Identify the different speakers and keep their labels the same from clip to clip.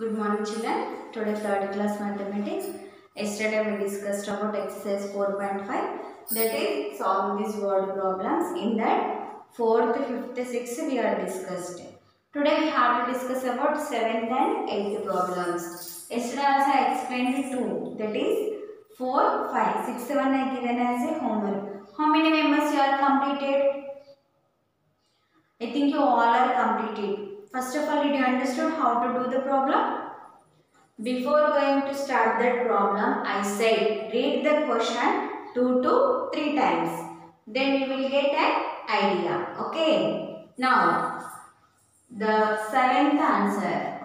Speaker 1: Good morning children. Today third class mathematics. Yesterday we discussed about exercise 4.5 that is solving these word problems. In that fourth, fifth, sixth we are discussed. Today we have to discuss about seventh and eighth problems. Yesterday also I explained two that is 4, 5, 6, 7 I given as a homework. How many members you are completed? I think you all are completed. First of all, did you understood how to do the problem? Before going to start that problem, I said read the question 2 to 3 times. Then you will get an idea. Okay. Now, the seventh answer.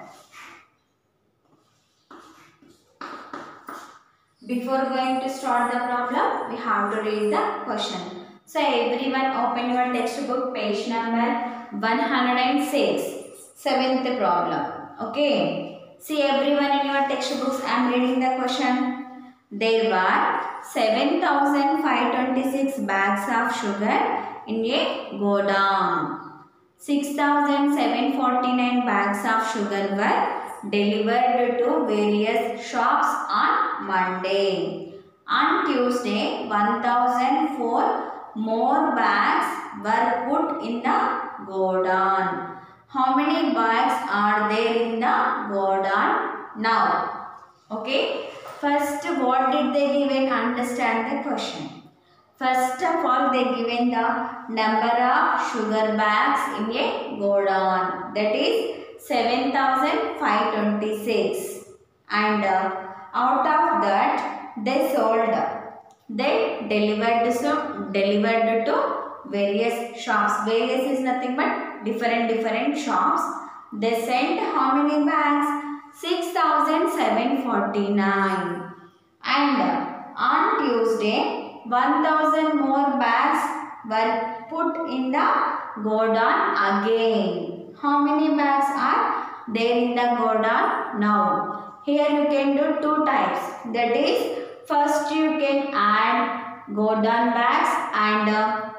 Speaker 1: Before going to start the problem, we have to read the question. So, everyone open your textbook page number 106. Seventh problem. Okay. See everyone in your textbooks, I am reading the question. There were 7526 bags of sugar in a godown. 6749 bags of sugar were delivered to various shops on Monday. On Tuesday, 1004 more bags were put in the godown. How many bags are there in the godown now? Okay. First, what did they give understand the question? First of all, they given the number of sugar bags in a godown. That is 7526. And uh, out of that, they sold. They delivered, so, delivered to various shops. Various is nothing but different different shops. They sent how many bags? 6749. And on Tuesday, 1000 more bags were put in the godown again. How many bags are there in the godown now? Here you can do two types. That is, first you can add godown bags and uh,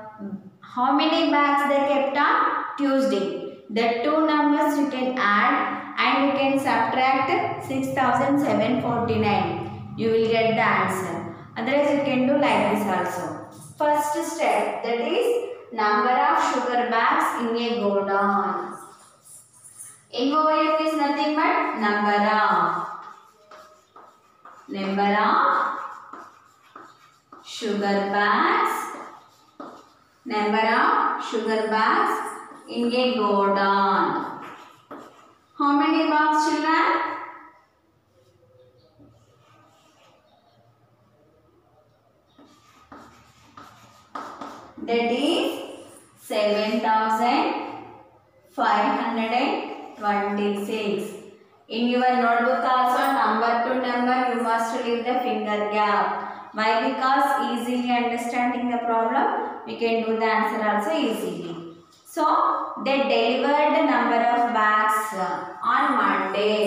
Speaker 1: how many bags they kept on Tuesday. The two numbers you can add and you can subtract 6749. You will get the answer. Otherwise, you can do like this also. First step that is number of sugar bags in a godown. NOF is nothing but number of number of sugar bags number of sugar bags in a godown. How many bags children? that is 7526 in your notebook also number to number you must leave the finger gap why because easily understanding the problem we can do the answer also easily so they delivered the number of bags uh, on monday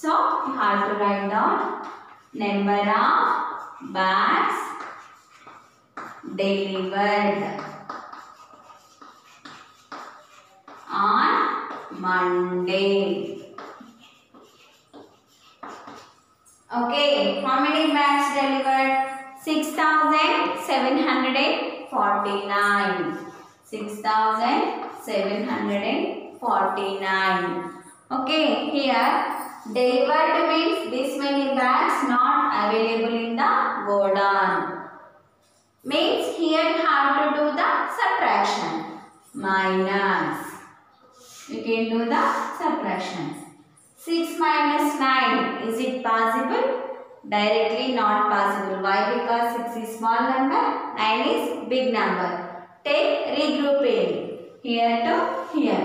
Speaker 1: so you have to write down number of bags delivered on Monday. Okay, how many bags delivered? 6,749. 6,749. Okay, here delivered means this many bags not available in the godown. Means here have to do the subtraction. Minus. You can do the subtraction. 6 minus 9 is it possible? Directly not possible. Why? Because 6 is small number 9 is big number take regrouping here to here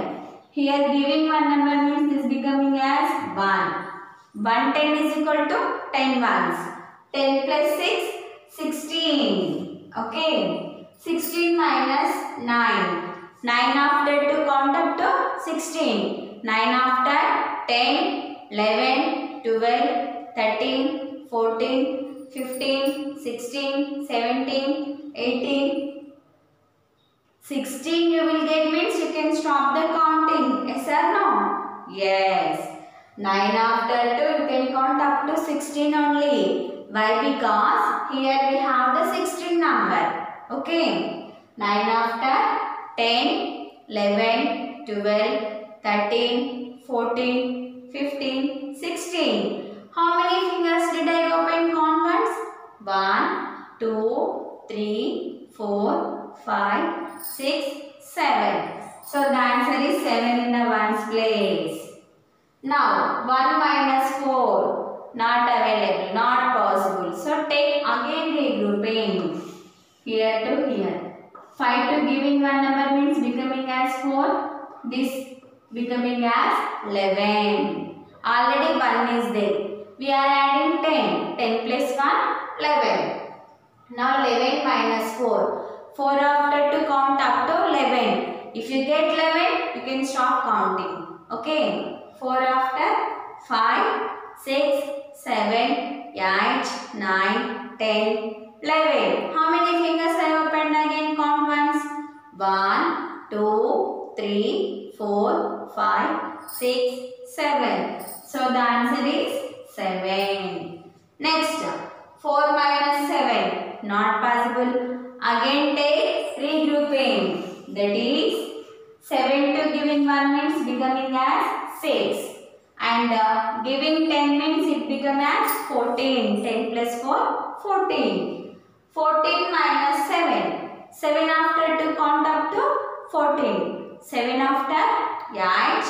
Speaker 1: here giving one number means this becoming as 1 110 is equal to 10 ones 10 plus 6 16 Okay. 16 minus 9. 9 after to count up to 16. 9 after 10, 11, 12, 13, 14, 15, 16, 17, 18. 16 you will get means you can stop the counting. Yes or no? Yes. 9 after 2 you can count up to 16 only. Why? Because here we have the 16 number. Okay. 9 after 10, 11, 12, 13, 14, 15, 16. How many fingers did I open count once? 1, 2, 3, 4, 5, 6, 7. So the answer is 7 in the ones place. Now 1 minus 4 not available, not possible. So take again regrouping here to here. 5 to giving one number means becoming as 4. This becoming as 11. Already 1 is there. We are adding 10. 10 plus 1, 11. Now 11 minus 4. 4 after to count up to 11. If you get 11, you can stop counting. Okay. 4 after 5, 6, 7, 8, 9, 10, 11. How many fingers I opened again? Count once. 1, 2, 3, 4, 5, 6, 7. So the answer is 7. Next, 4 minus 7. Not possible. Again take regrouping. That is 7 to giving 1 means becoming as 6. And uh, giving 10 means it become as 14. 10 plus 4, 14. 14 minus 7. 7 after to count up to 14. 7 after 8,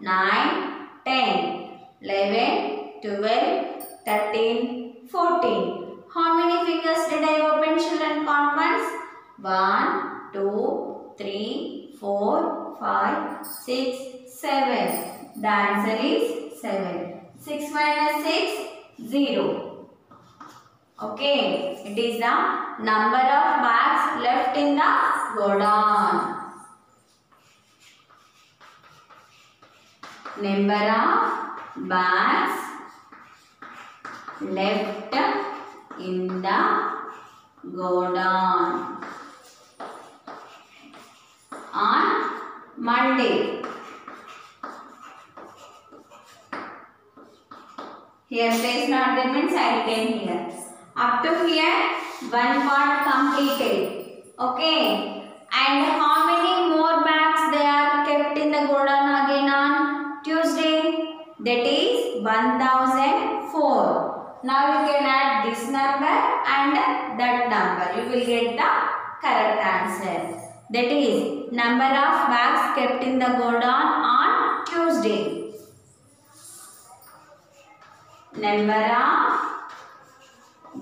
Speaker 1: 9, 10, 11, 12, 13, 14. How many fingers did I open children count once? 1, 2, 3, 4, 5, 6, 7. The answer is 7. 6 minus 6, 0. Okay, it is the number of bags left in the godown. Number of bags left in the godown on Monday. Here place not there means I here. Up to here one part completed. Okay. And how many more bags they are kept in the godown again on Tuesday? That is 1004. Now you can add this number and that number. You will get the correct answer. That is number of bags kept in the godown on Tuesday. Number of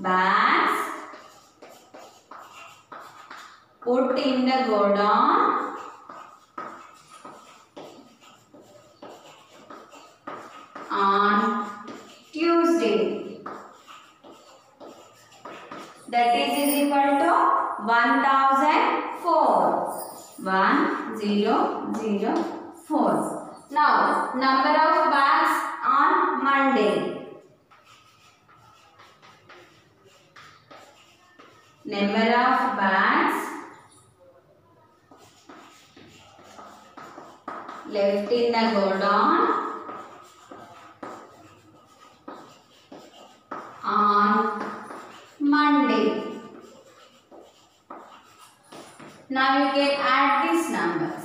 Speaker 1: bags put in the godown on Tuesday. That is, is equal to 1004. 1004. Now, number of bags on Monday. Number of bags left in the godown on Monday. Now you can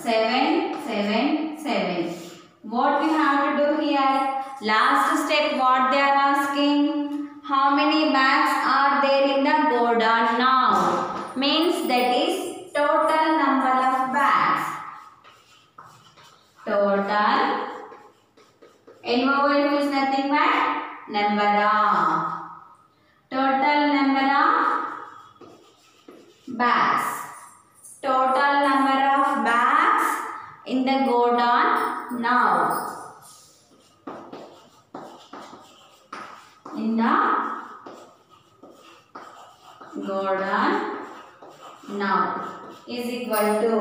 Speaker 1: 7, 7, 7. What we have to do here? Last step what they are asking? How many bags are there in the godown now? Means that is total number of bags. Total. N vowel is nothing but number of. Total number of bags. Total number in the godown now. In the godown now. Is equal to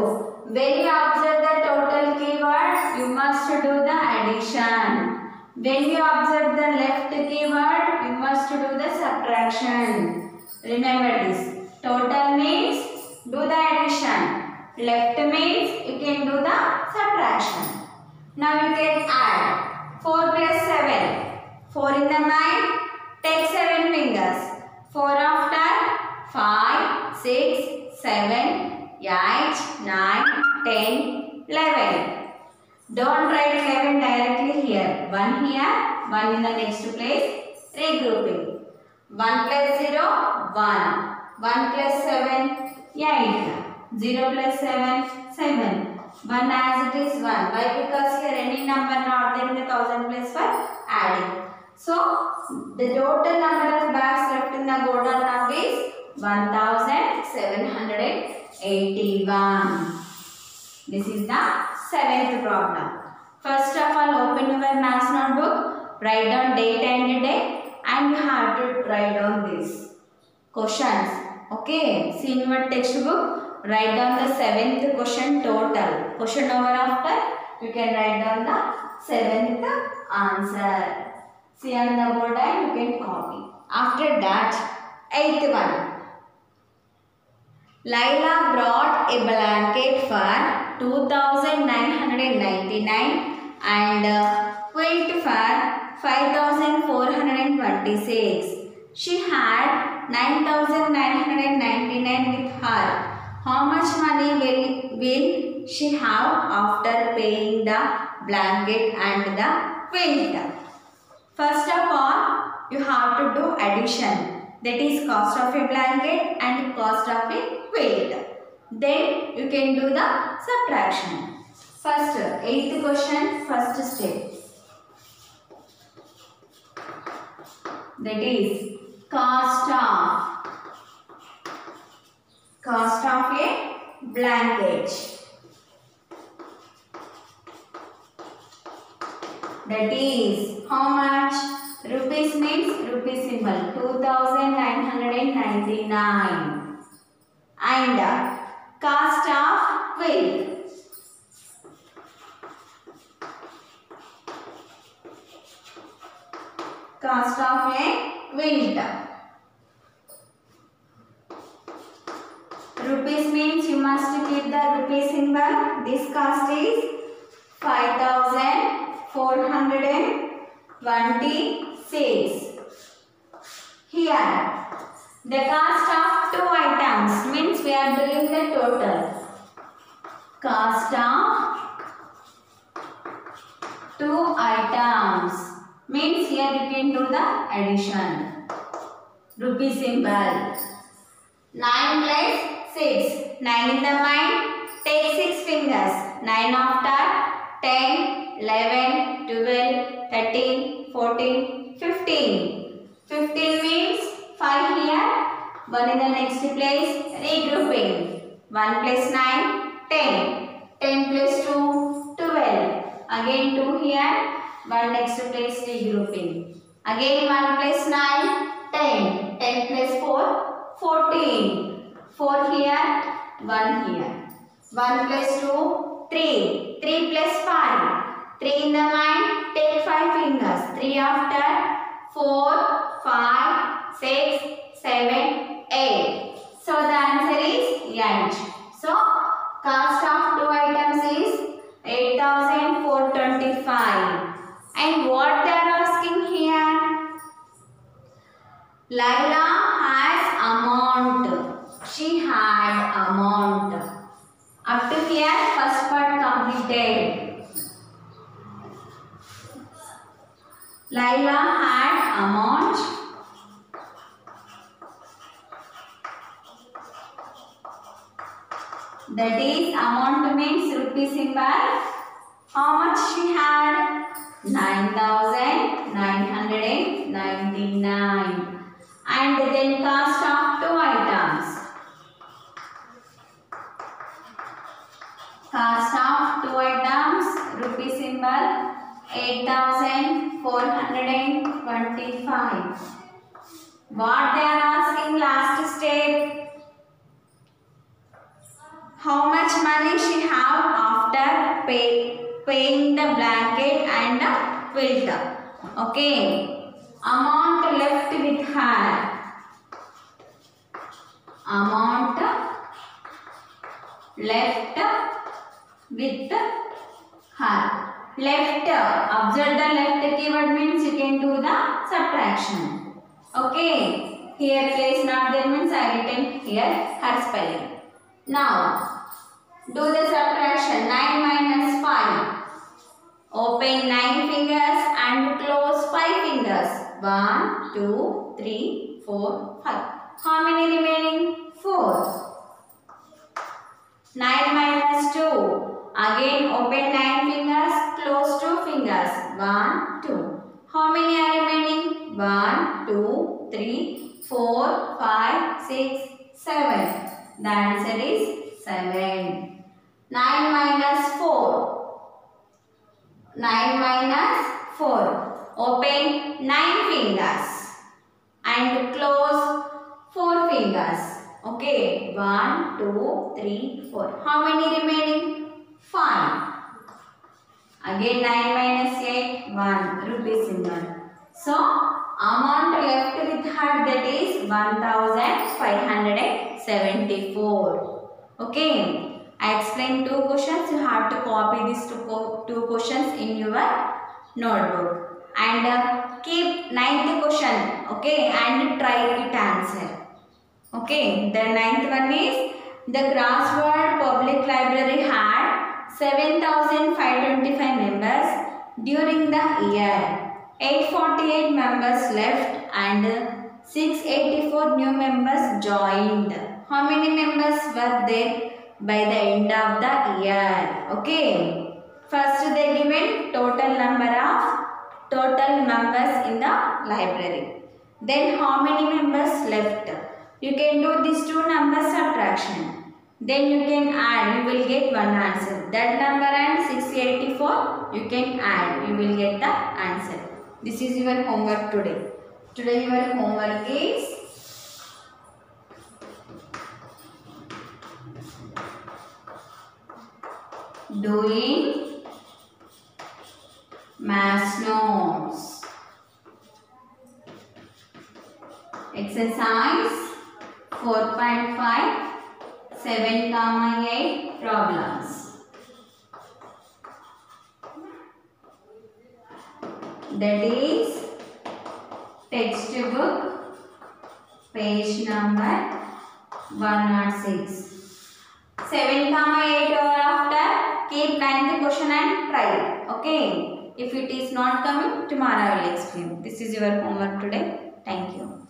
Speaker 1: when you observe the total keyword you must do the addition. When you observe the left keyword you must do the subtraction. Remember this. Total means do the addition left means you can do the subtraction now you can add 4 plus 7. 4 in the mind. Take 7 fingers. 4 after 5, 6, 7, 8, 9, 10, 11. Don't write 11 directly here. 1 here, 1 in the next place. Regrouping. 1 plus 0, 1. 1 plus 7, 8. 0 plus 7, 7. 1 as it is 1. Why? Because here any number not in the thousand place for adding. So, the total number of bags left in the golden number is 1781. This is the seventh problem. First of all, open your maths notebook, write down date and day, and you have to write down this questions. Okay, see in your textbook, write down the seventh question total. Question over after, you can write down the seventh answer. See on the board and you can copy. After that, eighth one. Laila brought a blanket for 2999 and quilt for 5426. She had 9999 with her. How much money will, will she have after paying the blanket and the quilt? First of all, you have to do addition. That is cost of a blanket and cost of a quilt. Then you can do the subtraction. First, eighth question, first step. That is cost of cost of a blanket. That is how much? Rupees means rupee symbol 2999 and uh, cost of quilt. Cost of a quilt. Rupees means you must keep the rupee symbol. This cost is 5426. Here, the cost of two items means we are doing the total. Cost of two items means here you can do the addition. Rupee symbol. 9 plus 6. 9 in the mind. Take 6 fingers. 9 after 10, 11, 12, 13, 14, 15. 15 means 5 here. 1 in the next place. Regrouping. 1 plus 9, 10. 10 plus 2, 12. Again 2 here. 1 next place regrouping. Again 1 plus 9, 10. 10 plus 4, 14. 4 here, 1 here. 1 plus 2, 3. 3 plus 5. 3 in the mind, take 5 fingers. 3 after, 4, 5, 6, 7, 8. So the answer is 8. So cost of two items is 8425. And what they are asking here? Laila. She had amount. Up to here, first part completed. Laila had amount. That is amount means rupee symbol. How much she had? 9999 and then cost of two items. Cost of two items, rupee symbol 8425. What they are asking last step? How much money she have after pay, paying the blanket and the quilt. Okay. Amount left with her. Amount left with her. left. Uh, observe the left keyword means you can do the subtraction. Okay. Here place not there means I written here her spelling. Now do the subtraction 9 minus 5. Open 9 fingers and close 5 fingers. 1, 2, 3, 4, 5. How many remaining? 4. 9 minus 2. Again open 9 fingers, close 2 fingers. 1, 2. How many are remaining? 1, 2, 3, 4, 5, 6, 7. The answer is 7. 9 minus 4. 9 minus 4. Open 9 fingers and close 4 fingers. Okay. 1, 2, 3, 4. How many remaining? 5. Again 9 minus 8, 1. Rupee symbol. So, amount left with her that is 1574. Okay. I explained two questions. You have to copy these two, two questions in your notebook. And uh, keep ninth question. Okay. And try it answer. Okay. The ninth one is the Grassword Public Library had 7,525 members during the year. 848 members left and 684 new members joined. How many members were there by the end of the year? Okay. First they given total number of total members in the library. Then how many members left? You can do these two numbers subtraction. Then you can add, you will get one answer. That number and 684 you can add, you will get the answer. This is your homework today. Today your homework is doing math notes. Exercise 4.5 7 comma 8 problems. That is textbook page number 106. 7 comma 8 over after keep 9th question and try. Okay. If it is not coming tomorrow I will explain. This is your homework today. Thank you.